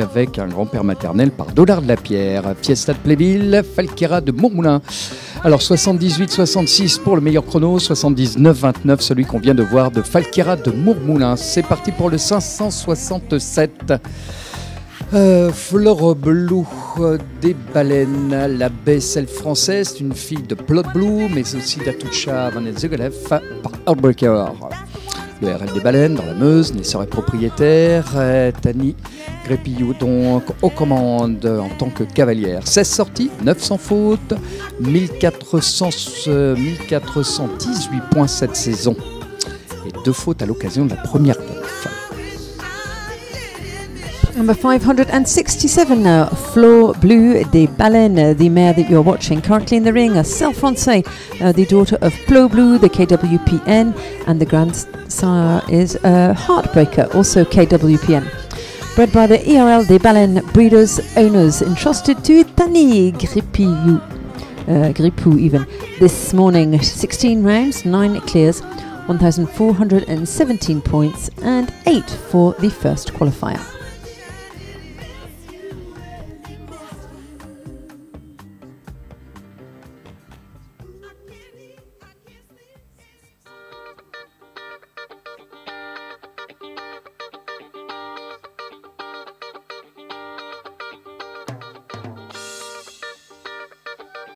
avec un grand-père maternel par Dollar de la Pierre. Fiesta de Pléville, Falquera de Mourmoulin. Alors 78-66 pour le meilleur chrono, 79-29 celui qu'on vient de voir de Falquera de Mourmoulin. C'est parti pour le 567. Euh, Flore Blue des baleines, la belle française, une fille de Plot Blue, mais aussi d'Atucha Van par Heartbreaker. Le RL des baleines dans la Meuse, les sœurs propriétaire, euh, Tani Grépillou donc aux commandes en tant que cavalière. 16 sorties, 900 fautes, 1400, 1418 points cette saison. Et deux fautes à l'occasion de la première qualif. Number 567 now, Fleur Bleu des Baleines, the mare that you're watching currently in the ring, a Celle Francais, uh, the daughter of Fleur Bleu, the KWPN, and the grandsire is uh, Heartbreaker, also KWPN. Bred by the ERL des Baleines breeders, owners, entrusted to Tani Grippiou, uh, Gripou even, this morning. 16 rounds, 9 clears, 1,417 points, and 8 for the first qualifier.